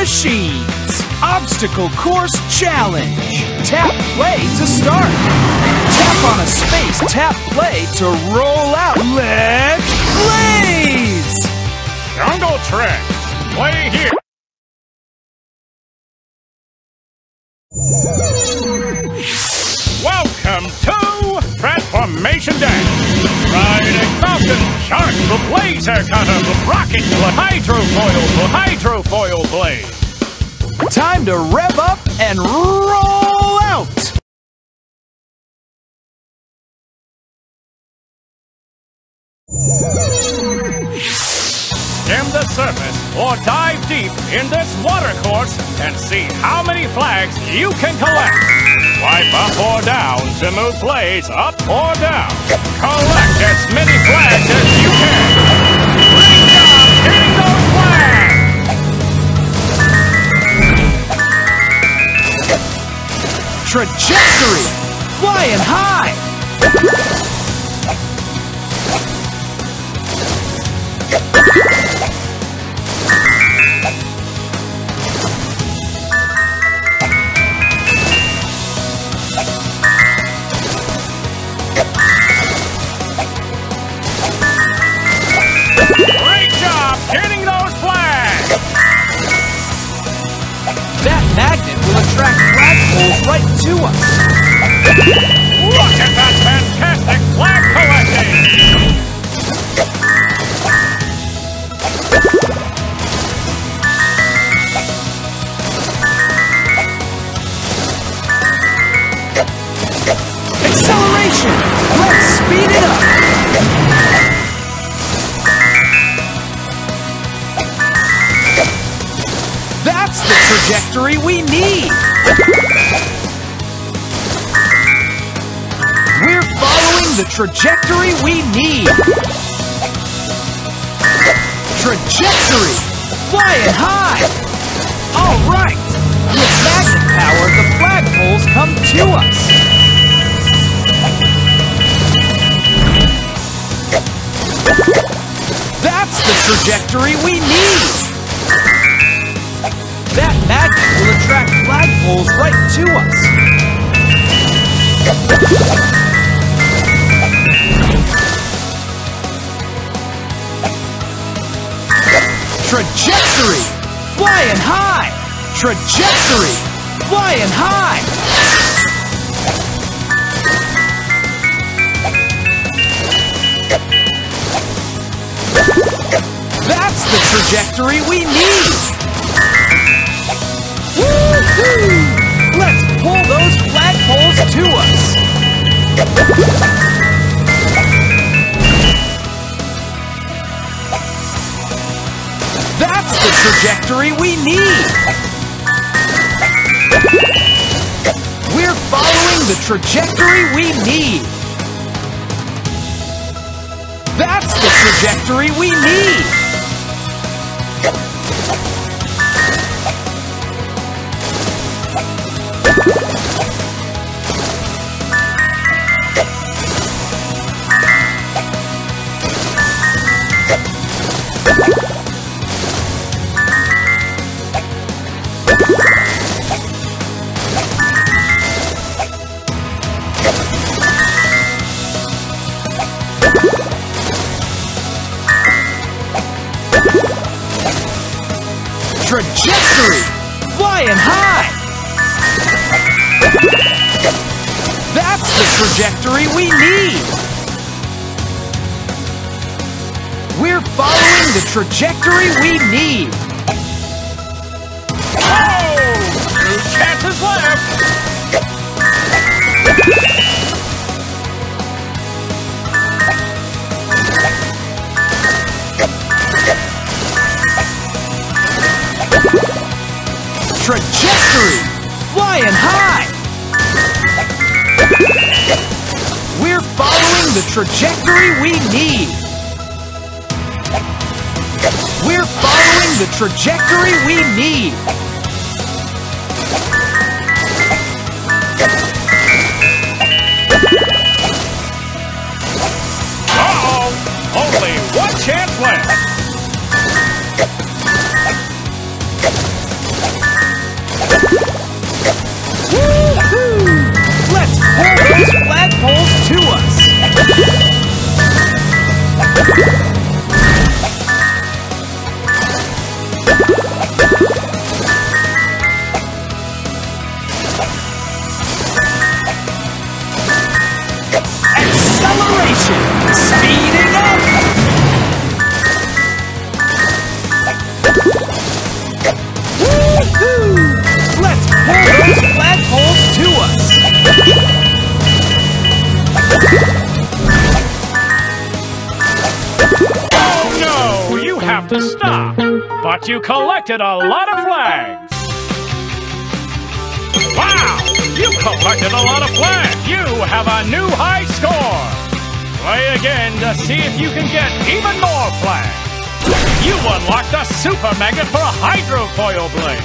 machines. Obstacle course challenge. Tap play to start. Tap on a space, tap play to roll out. Let's blaze! Jungle Trek. Play here. Welcome to Transformation Dash. Riding Shark, the Blazer Cutter, the Rocket, the Hydrofoil, the Hydrofoil Blaze. Time to rev up and roll out! Skim the surface or dive deep in this water course and see how many flags you can collect. Swipe up or down to move blades up or down. Collect as many flags Trajectory! Flying high! Great job hitting those flags! That magnet attract flagpoles right to us. Look at that fantastic flag collecting! Acceleration! Let's speed it up! That's the trajectory we need! We're following the trajectory we need! Trajectory! Flying high! Alright! With magnet power, the flagpoles come to us! That's the trajectory we need! Right to us. Trajectory! Flying high! Trajectory! Flying high! That's the trajectory we need! Trajectory we need! We're following the trajectory we need! That's the trajectory we need! Trajectory! Flying high! That's the trajectory we need! We're following the trajectory we need! Trajectory! Flying high! We're following the trajectory we need! We're following the trajectory we need! To stop. But you collected a lot of flags. Wow! You collected a lot of flags. You have a new high score. Play again to see if you can get even more flags. You unlocked the Super Magnet for a Hydrofoil Blaze.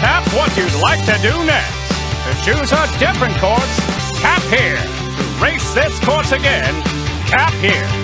Tap what you'd like to do next. To choose a different course, tap here. To race this course again, tap here.